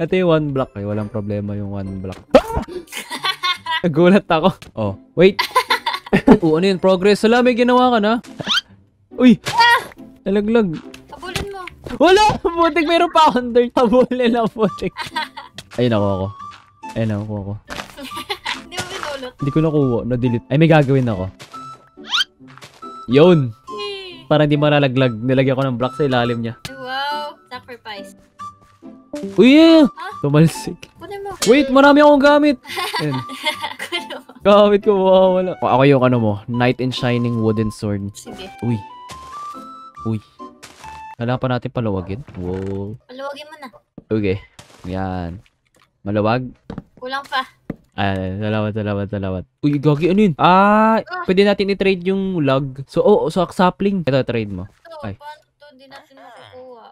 Ito yung one block eh. Walang problema yung one block. Nagulat ako. Oh, wait. Oo, ano yun? Progress. Wala, may ginawa ka na. Uy! Nalaglag. Habulin mo. Wala! Putik, meron pa akong dirt. Habulin lang, putik. Ayun ako ako. Ayun ako ako. Hindi mo binulot. Hindi ko nakuha. Na-delete. Ay, may gagawin ako. Yun! Para hindi malalaglag. Nilagyan ko ng block sa ilalim niya. Wow. Sacrifice. Uy! yeah! Tumalsik. Kunin mo. Wait, marami akong gamit. Gamit ko, mawawala. Ako yung ano mo, Knight in Shining Wooden Sword. Sige. Uy. Uy. Kailangan pa natin palawagin. Wow. Paluwagin mo na. Okay. Yan. Malawag. Kulang pa. Ay, salamat, salamat, salamat. Uy, gagi, ano yun? Ah, pwede natin i-trade yung log. So, oh, so, sapling. Ito, trade mo. Ito, Ay. paano to? Hindi natin makukuha.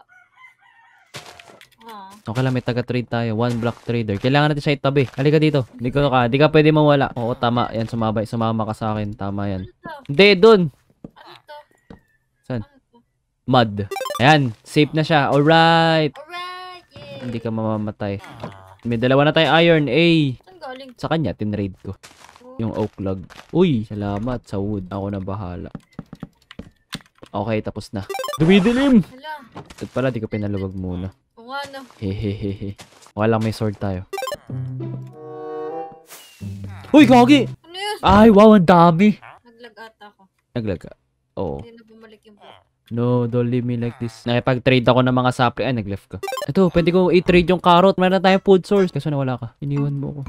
Ah. Okay lang, may taga-trade tayo. One block trader. Kailangan natin siya itabi. Halika dito. Hindi ko ka. Hindi ka pwede mawala. Oo, tama. Yan, sumabay. Sumama ka sa akin. Tama yan. Ano? Hindi, dun. Ano to? Saan? Ano? Mud. Ayan, safe na siya. Alright. Alright! Yay! Hindi ka mamamatay. May dalawa na tayo iron. A. Saan galing? Sa kanya, tinraid ko. Yung oak log. Uy, salamat sa wood. Ako na bahala. Okay, tapos na. Dumidilim! Hala. At pala, di ko pinalawag muna. Nga no. Hehehehe. Walang may sword tayo. Uy, gagi! Ano yun? Ay, wow, ang dami! Naglag ata ako. Naglaga. Oo. Hindi na bumalik yung block. No, don't leave me like this. Nakipag-trade ako ng mga sapling. Ay, nag-left ka. Ito, pwede ko i-trade yung carrot. Meron na tayong food source. Kaso nawala ka. Iniwan mo ako.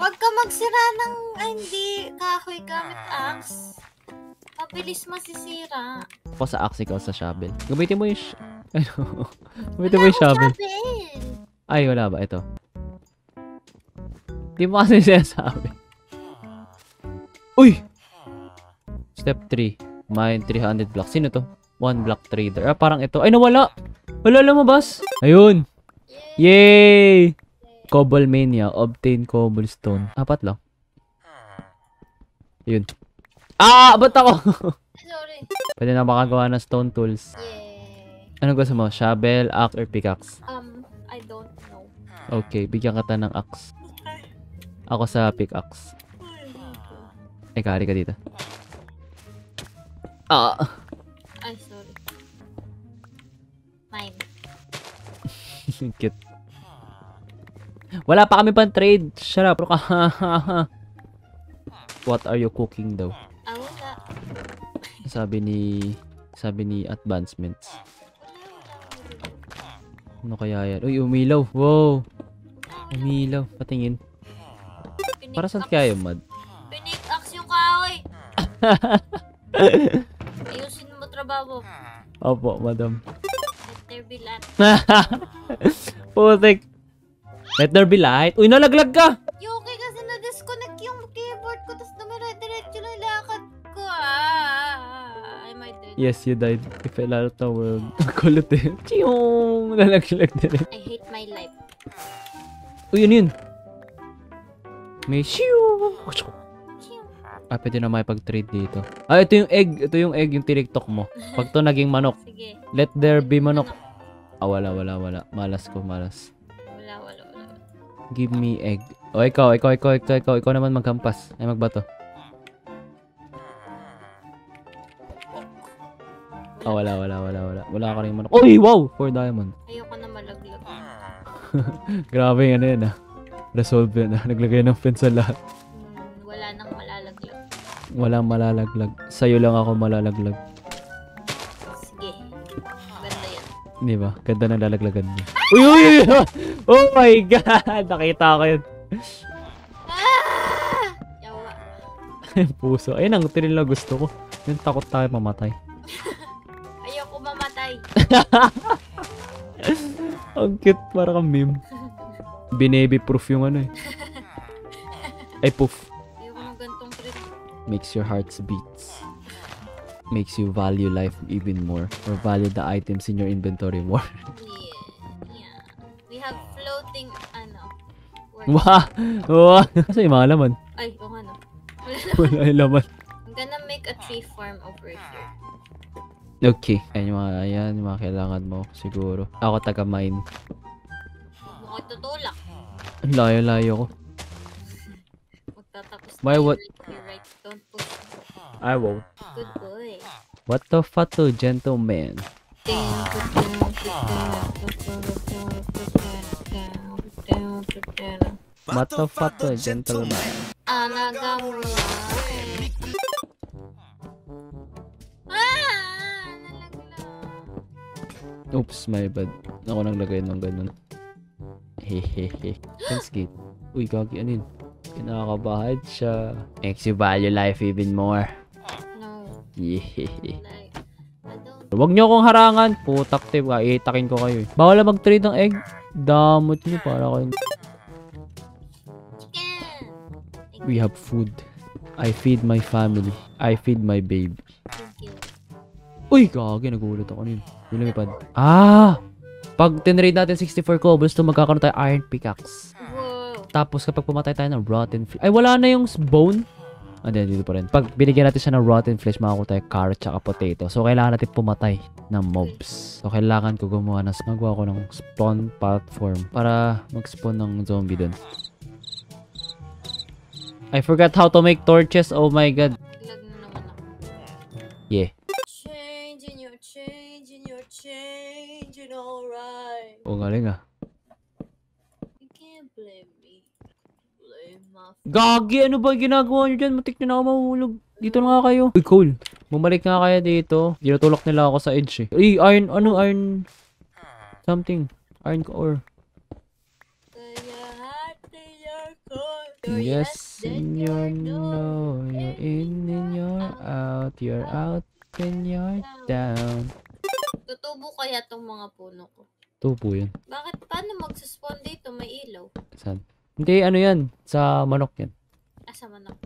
Huwag ka magsira ng ay, hindi kahoy gamit axe. Mabilis masisira. Ako sa axe, ikaw sa shovel. Gamitin mo yung... sh- Ano? Gamitin mo yung shovel. Shovel! Ay, wala ba? Ito. Di mo kasi sinasabi. Uy! Step 3. Mine 300 blocks. Sino to? One block trader. Ah, parang ito. Ay, nawala! Wala lumabas. Ayun! Yay! Cobble Mania. Obtain cobblestone. Apat lang. Yun. Ah! Ba't ako? Sorry. Pwede na makagawa ng stone tools. Yay. Ano gusto mo? Shovel, axe, or pickaxe? Um, I don't know. Okay, bigyan kita ng axe. Ako sa pickaxe. Ay, kari ka dito. Ah! Ay, sorry. Mine. Cute. Wala pa kami pang trade. Shut up. What are you cooking daw? Sabi ni sabi ni advancements. Ano kaya yan? Uy, umilaw. Wow. Umilaw. Patingin. Para saan kaya yung mud? Pinik-axe yung kahoy. Ayusin mo trabaho. Opo, madam. Let there be light. Putik. Let there be light. Uy, nalaglag ka! Yes, you died. Fell out of the world. Kulot eh. Chiyong! Nalaglag na rin. I hate my life. Uy, yun yun. May! Chiu. Ah, pwede na makipag-trade dito. Ah, ito yung egg. Ito yung egg, yung tiniktok mo. Pag to naging manok, Sige. let there be manok. Ah, wala, wala, wala. Malas ko, malas. Wala, wala, wala. Give me egg. O, ikaw, ikaw, ikaw, ikaw, ikaw, ikaw naman magkampas. Ay, magbato. Ah, wala, wala, wala, wala. Wala ka rin manok. Uy, wow! Four diamond. Ayoko na malaglag. Grabe yung ano yan ah. Resolve yan ah. Naglagay ng fence sa lahat. Hmm, wala nang malalaglag. Walang malalaglag. Sa'yo lang ako malalaglag. Sige. Ganda yan. Di ba? Ganda ng lalaglagan niya. Uy, uy, uy! Oh my God! Nakita ko yun. Ah! Puso. Ayun ang tinil na gusto ko. Yung takot tayo mamatay. Ang cute. Para kang meme. Binaby proof yung ano eh. Ay, poof. Makes your hearts beats. Makes you value life even more. Or value the items in your inventory more. Yeah. Yeah. We have floating, ano. Wah! Wah! Kasi yung mga laman. Ay, o ano. Wala yung laman. I'm gonna make a tree farm over here. Okay. Ayan yung mga, ayan, yung mga kailangan mo, siguro. Ako taga-mine. Mukhang tutulak. Ang layo-layo ko. Magtatapos Why, what- right? Don't push. I won't. Good boy. What the fuck to gentleman? What the fuck to gentleman? Anagamura. Oops, my bad. Ako naglagay ng ganun. Hehehe. Thanks, Gate. Uy, gagi, ano yun? Kinakabahan siya. Makes you value life even more. No, don't Huwag niyo akong harangan. Putak, tip. Itakin ko kayo. eh. Bawal na mag-trade ng egg. Damot niyo para kayo. We have food. I feed my family. I feed my baby. Thank you. Uy, gagi, nagulat ako nun. Lumipad. Ah! Pag tinrade natin 64 cobblestone, magkakaroon tayo iron pickaxe. Wow. Tapos kapag pumatay tayo ng rotten flesh, ay wala na yung bone. Ah, di, dito pa rin. Pag binigyan natin siya ng rotten flesh, makakuha tayo carrot tsaka potato. So, kailangan natin pumatay ng mobs. So, kailangan ko gumawa ng, magawa ko ng spawn platform para mag-spawn ng zombie dun. I forgot how to make torches. Oh my god. Yeah. Galing ah. You can't blame me. Blame my Gagi, ano ba ginagawa nyo dyan? Matik na ako mahulog. Dito na nga kayo. Uy, cool. Bumalik nga kaya dito. Ginutulak nila ako sa edge eh. Uy, iron, ano, iron... Something. Iron your core. Yes, and you're no. You're in and you're out. You're out and you're down. Tutubo kaya tong mga puno ko. Tupo yun. Bakit? Paano magsaspawn dito? May ilaw. Saan? Hindi, ano yan. Sa manok yan. Asa man ako?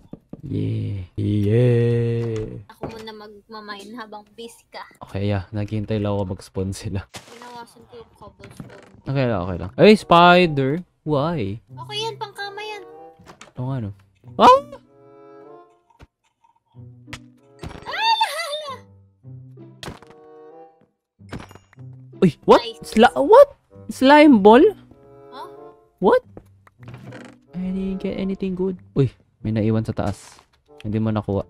Yeah. Yeah. Ako muna magmamine habang busy ka. Okay, yeah. Naghihintay lang ako mag-spawn sila. Pinawasan ko yung cobblestone. Okay lang, okay lang. Ay, spider! Why? Okay yan, pangkama yan. Oo nga, no? Ah! Uy, what? Sla- what? Slime ball? Huh? What? I didn't get anything good. Uy, may naiwan sa taas. Hindi mo nakuha.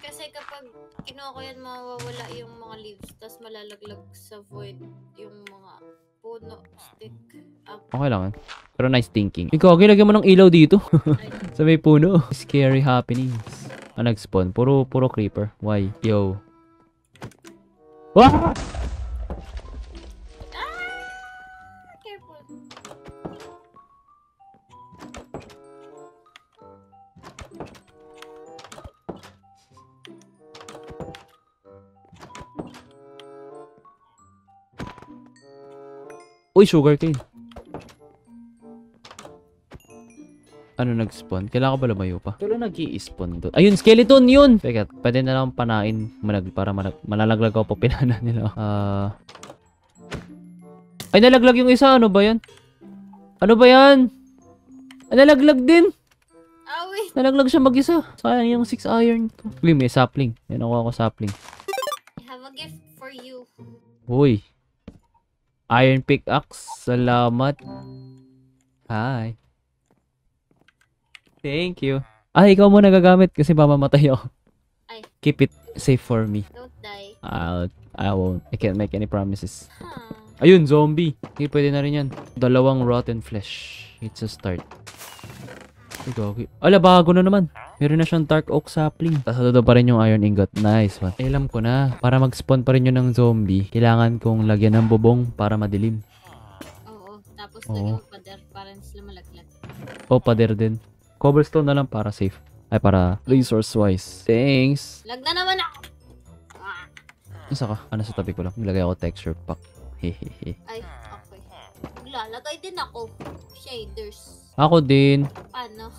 Kasi kapag kinuha ko yan, mawawala yung mga leaves. Tapos malalaglag sa void yung mga puno, stick, up. Okay lang. eh. Pero nice thinking. Ikaw, gilagyan mo ng ilaw dito. Sa may puno. Scary happenings. Ah, nag-spawn. Puro, puro creeper. Why? Yo. Wah! Uy, sugarcane. Ano nag-spawn? Kailangan ko ba lumayo pa? Kailan nag spawn doon? Ayun, skeleton yun! Teka, pwede na lang panain malag, para malag, malalaglag ako pag pinana nila. Ah... ay, nalaglag yung isa. Ano ba yan? Ano ba yan? Ay, nalaglag din! Wait. Nalaglag siya mag-isa. Sayang yung 6 iron to. Uy, may sapling. Yan ako ako sapling. I have a gift for you. Uy. Iron pickaxe. Salamat. Hi. Thank you. Ah, ikaw muna gagamit kasi mamamatay ako. Ay. Keep it safe for me. Don't die. I'll, I won't. I can't make any promises. Huh. Ayun, zombie. Okay, pwede na rin yan. Dalawang rotten flesh. It's a start. Okay. Ala, bago na naman. Meron na siyang dark oak sapling. Tapos doon pa rin yung iron ingot. Nice one. Eh, alam ko na. Para mag-spawn pa rin yun ng zombie, kailangan kong lagyan ng bubong para madilim. Oo. Tapos Oo. lagyan pader para sila malaglag. O, pader din. Cobblestone na lang para safe. Ay, para resource-wise. Thanks. Lag na naman ako. Ah. Nasa ka? Ano sa tabi ko lang? Nilagay ako texture pack. Hehehe. Ay, okay. Maglalagay din ako. Shaders. Ako din. Ano?